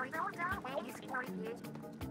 Sorry, no, no, hey,